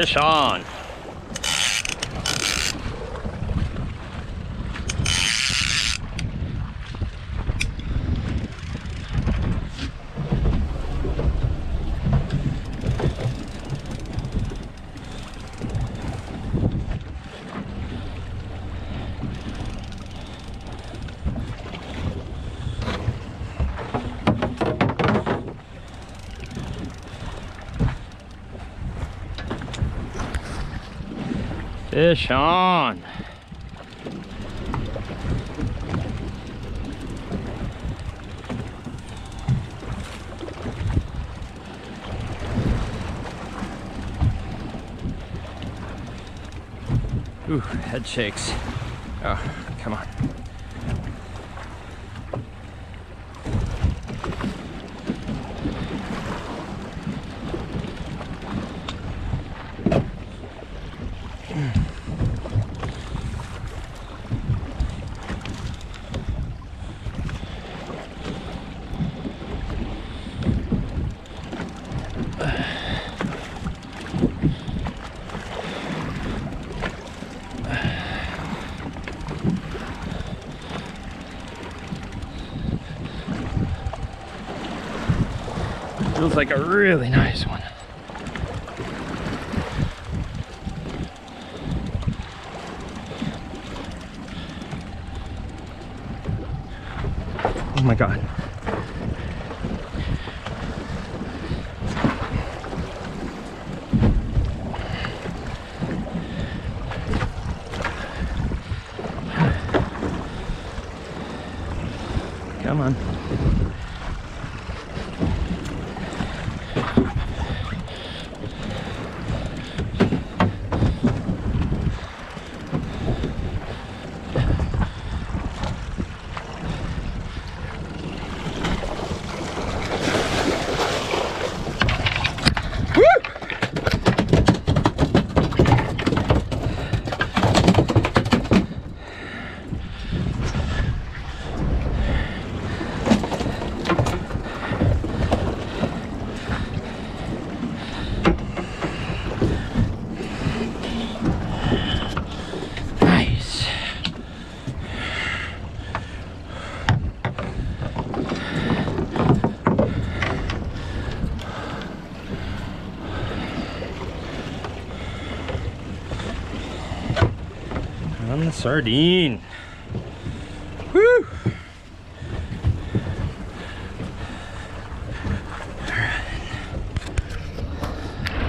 Fish on. Fish on. Ooh, head shakes. Oh, come on. Feels like a really nice one. Oh my God. Come on. on the sardine. Whew.